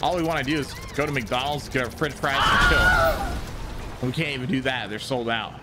All we want to do is go to McDonald's, get our french fries and chill. We can't even do that. They're sold out.